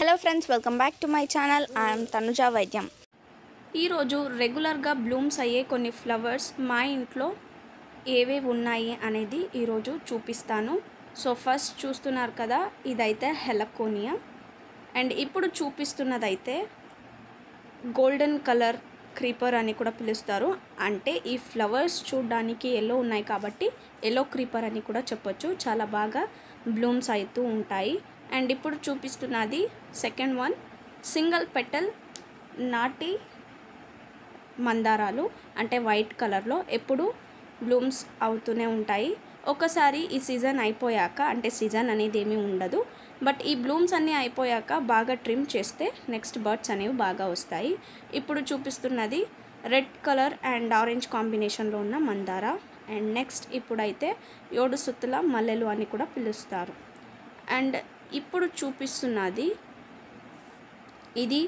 Hello friends welcome back to my channel I'm Tanuja వైద్యం ఈరోజు రెగ్యులర్గా బ్లూమ్స్ అయ్యే కొన్ని ఫ్లవర్స్ మా ఇంట్లో ఏవేవి ఉన్నాయి అనేది ఈరోజు చూపిస్తాను. సో ఫస్ట్ చూస్తున్నారు కదా ఇదైతే హెలకోనియా అండ్ ఇప్పుడు చూపిస్తున్నదైతే గోల్డెన్ కలర్ క్రీపర్ అని కూడా పిలుస్తారు. అంటే ఈ ఫ్లవర్స్ చూడడానికి ఎల్లో ఉన్నాయి కాబట్టి ఎల్లో క్రీపర్ అని కూడా చెప్పొచ్చు. చాలా బాగా బ్లూమ్స్ అవుతూ ఉంటాయి. అండ్ ఇప్పుడు చూపిస్తున్నది సెకండ్ వన్. సింగిల్ పెటల్ నాటి మందారాలు. అంటే వైట్ కలర్లో ఎప్పుడు బ్లూమ్స్ అవుతూనే ఉంటాయి. ఒకసారి ఈ సీజన్ అయిపోయాక అంటే సీజన్ అనేది ఏమీ ఉండదు. బట్ ఈ బ్లూమ్స్ అన్నీ అయిపోయాక బాగా ట్రిమ్ చేస్తే నెక్స్ట్ బర్డ్స్ అనేవి బాగా వస్తాయి. ఇప్పుడు చూపిస్తున్నది రెడ్ కలర్ అండ్ ఆరెంజ్ కాంబినేషన్లో ఉన్న మందార. అండ్ నెక్స్ట్ ఇప్పుడైతే ఏడు సుత్తుల మల్లెలు అని కూడా పిలుస్తారు. అండ్ ఇప్పుడు చూపిస్తున్నది ఇది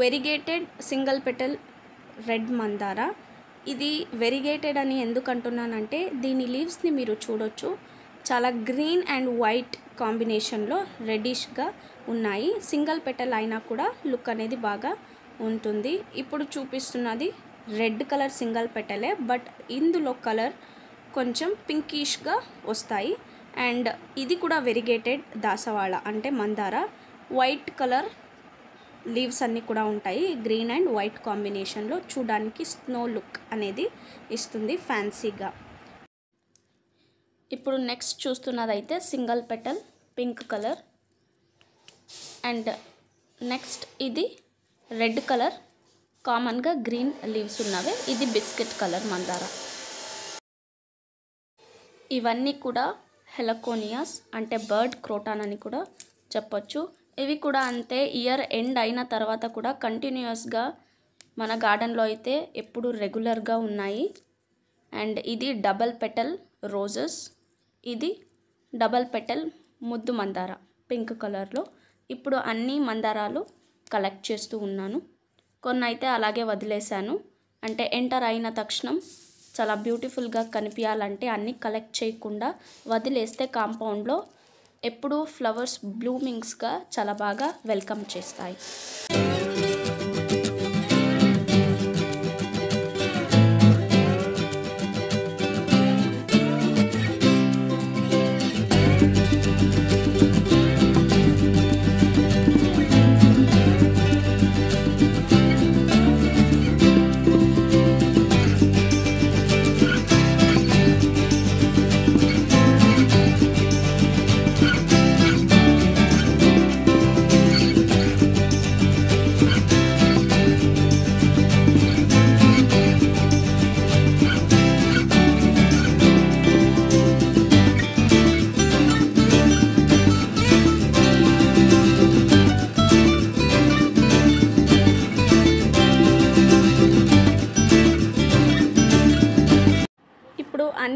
వెరిగేటెడ్ సింగిల్ పెటల్ రెడ్ మందార. ఇది వెరిగేటెడ్ అని ఎందుకు అంటున్నానంటే దీని లీవ్స్ని మీరు చూడొచ్చు. చాలా గ్రీన్ అండ్ వైట్ కాంబినేషన్లో రెడ్డిష్గా ఉన్నాయి. సింగిల్ పెటల్ అయినా కూడా లుక్ అనేది బాగా ఉంటుంది. ఇప్పుడు చూపిస్తున్నది రెడ్ కలర్ సింగిల్ పెటలే బట్ ఇందులో కలర్ కొంచెం పింకిష్గా వస్తాయి. అండ్ ఇది కూడా వెరిగేటెడ్ దాసవాళ అంటే మందార. వైట్ కలర్ లీవ్స్ అన్నీ కూడా ఉంటాయి. గ్రీన్ అండ్ వైట్ కాంబినేషన్లో చూడడానికి స్నో లుక్ అనేది ఇస్తుంది ఫ్యాన్సీగా. ఇప్పుడు next చూస్తున్నదైతే single petal pink colour. And next ఇది రెడ్ కలర్. కామన్గా గ్రీన్ లీవ్స్ ఉన్నవే. ఇది బిస్కెట్ కలర్ మందార. ఇవన్నీ కూడా హెలకోనియాస్ అంటే బర్డ్ క్రోటాన్ అని కూడా చెప్పొచ్చు. ఇవి కూడా అంతే ఇయర్ ఎండ్ అయిన తర్వాత కూడా కంటిన్యూస్గా మన గార్డెన్లో అయితే ఎప్పుడు రెగ్యులర్గా ఉన్నాయి. అండ్ ఇది డబల్ పెటల్ రోజెస్ ఇది డబల్ పెటల్ ముద్దు మందార పింక్ కలర్లో. ఇప్పుడు అన్ని మందారాలు కలెక్ట్ చేస్తూ ఉన్నాను. కొన్ని అయితే అలాగే వదిలేశాను. అంటే ఎంటర్ అయిన తక్షణం చాలా బ్యూటిఫుల్గా కనిపించాలంటే అన్నీ కలెక్ట్ చేయకుండా వదిలేస్తే కాంపౌండ్లో ఎప్పుడూ ఫ్లవర్స్ బ్లూమింగ్స్గా చాలా బాగా వెల్కమ్ చేస్తాయి.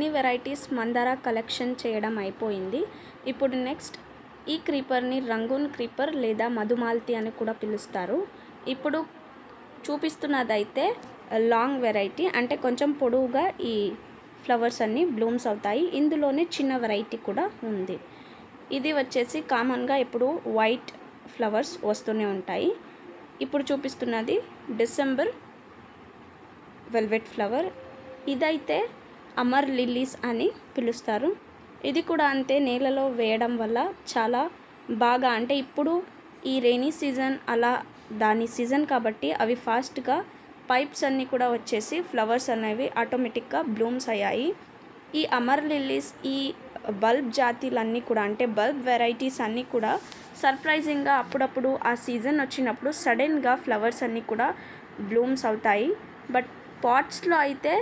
అన్ని వెరైటీస్ మందార కలెక్షన్ చేయడం అయిపోయింది. ఇప్పుడు నెక్స్ట్ ఈ క్రీపర్ని రంగూన్ క్రీపర్ లేదా మధుమాల్తి అని కూడా పిలుస్తారు. ఇప్పుడు చూపిస్తున్నదైతే లాంగ్ వెరైటీ అంటే కొంచెం పొడవుగా ఈ ఫ్లవర్స్ అన్నీ బ్లూమ్స్ అవుతాయి. ఇందులోనే చిన్న వెరైటీ కూడా ఉంది. ఇది వచ్చేసి కామన్గా ఇప్పుడు వైట్ ఫ్లవర్స్ వస్తూనే ఉంటాయి. ఇప్పుడు చూపిస్తున్నది డిసెంబర్ వెల్వెట్ ఫ్లవర్. ఇదైతే అమర్ లిల్లీస్ అని పిలుస్తారు. ఇది కూడా అంతే నేలలో వేయడం వల్ల చాలా బాగా అంటే ఇప్పుడు ఈ రెయినీ సీజన్ అలా దాని సీజన్ కాబట్టి అవి ఫాస్ట్గా పైప్స్ అన్నీ కూడా వచ్చేసి ఫ్లవర్స్ అనేవి ఆటోమేటిక్గా బ్లూమ్స్ అయ్యాయి. ఈ అమర్ లిల్లీస్ ఈ బల్బ్ జాతీలన్నీ కూడా అంటే బల్బ్ వెరైటీస్ అన్నీ కూడా సర్ప్రైజింగ్గా అప్పుడప్పుడు ఆ సీజన్ వచ్చినప్పుడు సడన్గా ఫ్లవర్స్ అన్నీ కూడా బ్లూమ్స్ అవుతాయి. బట్ పాట్స్లో అయితే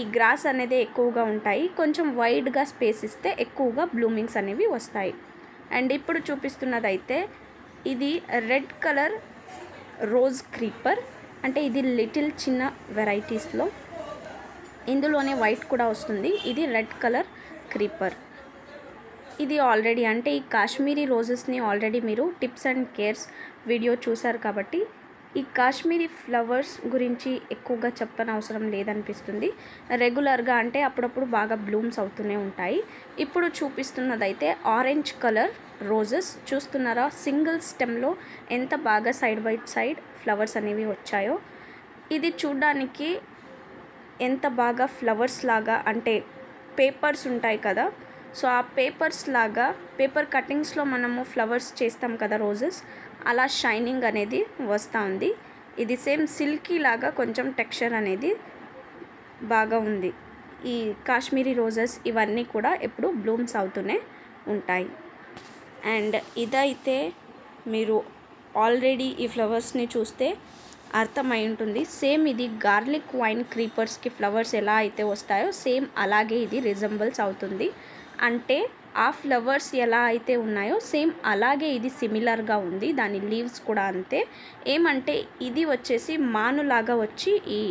ఈ గ్రాస్ అనేది ఎక్కువగా ఉంటాయి. కొంచెం వైడ్గా స్పేస్ ఇస్తే ఎక్కువగా బ్లూమింగ్స్ అనేవి వస్తాయి. అండ్ ఇప్పుడు చూపిస్తున్నదైతే ఇది రెడ్ కలర్ రోజ్ క్రీపర్. అంటే ఇది లిటిల్ చిన్న వెరైటీస్లో. ఇందులోనే వైట్ కూడా వస్తుంది. ఇది రెడ్ కలర్ క్రీపర్. ఇది ఆల్రెడీ అంటే ఈ కాశ్మీరీ రోజెస్ని ఆల్రెడీ మీరు టిప్స్ అండ్ కేర్స్ వీడియో చూసారు కాబట్టి ఈ కాశ్మీరీ ఫ్లవర్స్ గురించి ఎక్కువగా చెప్పనవసరం లేదనిపిస్తుంది. రెగ్యులర్గా అంటే అప్పుడప్పుడు బాగా బ్లూమ్స్ అవుతూనే ఉంటాయి. ఇప్పుడు చూపిస్తున్నదైతే ఆరెంజ్ కలర్ రోజెస్. చూస్తున్నారా? సింగిల్ స్టెమ్లో ఎంత బాగా సైడ్ బై సైడ్ ఫ్లవర్స్ అనేవి వచ్చాయో. ఇది చూడ్డానికి ఎంత బాగా ఫ్లవర్స్ లాగా అంటే పేపర్స్ ఉంటాయి కదా. సో ఆ పేపర్స్ లాగా పేపర్ కటింగ్స్లో మనము ఫ్లవర్స్ చేస్తాం కదా రోజెస్. అలా షైనింగ్ అనేది వస్తూ ఉంది. ఇది సేమ్ సిల్కీ లాగా కొంచెం టెక్స్చర్ అనేది బాగా ఉంది. ఈ కాశ్మీరీ రోజెస్ ఇవన్నీ కూడా ఎప్పుడు బ్లూమ్స్ అవుతూనే ఉంటాయి. అండ్ ఇదైతే మీరు ఆల్రెడీ ఈ ఫ్లవర్స్ని చూస్తే అర్థమై ఉంటుంది. సేమ్ ఇది గార్లిక్ వైన్ క్రీపర్స్కి ఫ్లవర్స్ ఎలా అయితే వస్తాయో సేమ్ అలాగే ఇది రిజంబల్స్ అవుతుంది. అంటే ఆ ఫ్లవర్స్ ఎలా అయితే ఉన్నాయో సేమ్ అలాగే ఇది సిమిలర్గా ఉంది. దాని లీవ్స్ కూడా అంతే. ఏమంటే ఇది వచ్చేసి మానులాగా వచ్చి ఈ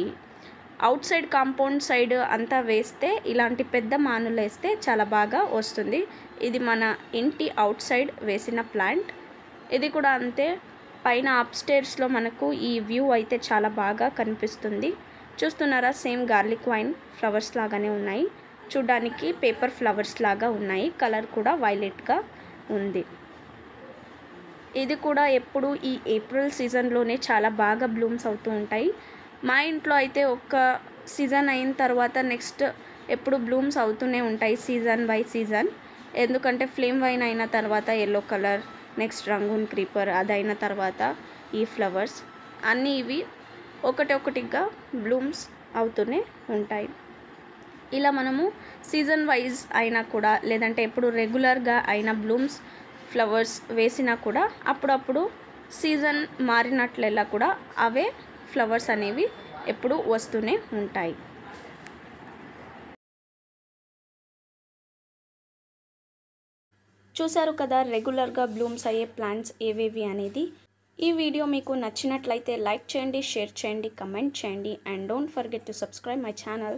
అవుట్ సైడ్ కాంపౌండ్ సైడ్ అంతా వేస్తే ఇలాంటి పెద్ద మానులు వేస్తే చాలా బాగా వస్తుంది. ఇది మన ఇంటి అవుట్ సైడ్ వేసిన ప్లాంట్. ఇది కూడా అంతే. పైన అప్స్టేర్స్లో మనకు ఈ వ్యూ అయితే చాలా బాగా కనిపిస్తుంది. చూస్తున్నారా? సేమ్ గార్లిక్ వైన్ ఫ్లవర్స్ లాగానే ఉన్నాయి. చూడ్డానికి పేపర్ ఫ్లవర్స్ లాగా ఉన్నాయి. కలర్ కూడా వైలెట్గా ఉంది. ఇది కూడా ఎప్పుడు ఈ ఏప్రిల్ సీజన్లోనే చాలా బాగా బ్లూమ్స్ అవుతూ ఉంటాయి. మా ఇంట్లో అయితే ఒక్క సీజన్ అయిన తర్వాత నెక్స్ట్ ఎప్పుడు బ్లూమ్స్ అవుతూనే ఉంటాయి సీజన్ బై సీజన్. ఎందుకంటే ఫ్లేమ్ వైన్ అయిన తర్వాత yellow colour next Rangoon creeper అది అయిన తర్వాత ఈ ఫ్లవర్స్. అన్నీ ఇవి ఒకటి ఒకటిగా బ్లూమ్స్ అవుతూనే ఉంటాయి. ఇలా మనము సీజన్ వైజ్ అయినా కూడా లేదంటే ఎప్పుడు రెగ్యులర్గా అయిన బ్లూమ్స్ ఫ్లవర్స్ వేసినా కూడా అప్పుడప్పుడు సీజన్ మారినట్లెల్లా కూడా అవే ఫ్లవర్స్ అనేవి ఎప్పుడు వస్తూనే ఉంటాయి. చూశారు కదా రెగ్యులర్గా బ్లూమ్స్ అయ్యే ప్లాంట్స్ ఏవేవి అనేది? ఈ వీడియో మీకు నచ్చినట్లయితే లైక్ చేయండి షేర్ చేయండి కమెంట్ చేయండి and don't forget to subscribe my channel